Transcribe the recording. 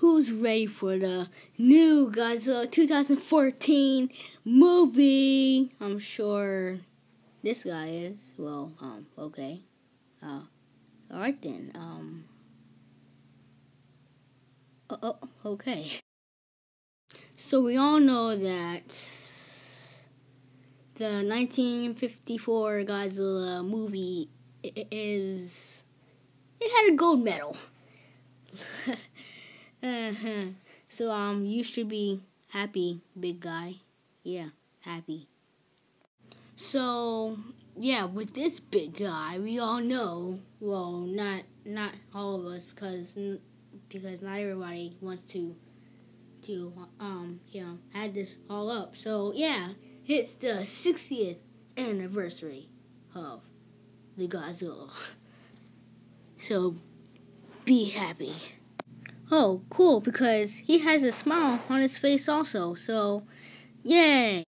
who's ready for the new Godzilla 2014 movie? I'm sure this guy is. Well, um, okay. Uh, alright then. Um, oh, oh, okay. So we all know that the 1954 Godzilla movie is it had a gold medal. uh-huh. So um, you should be happy, big guy. Yeah, happy. So yeah, with this big guy, we all know. Well, not not all of us because because not everybody wants to to um you know add this all up. So yeah, it's the 60th anniversary of the Godzilla. So be happy. Oh, cool, because he has a smile on his face also. So, yay!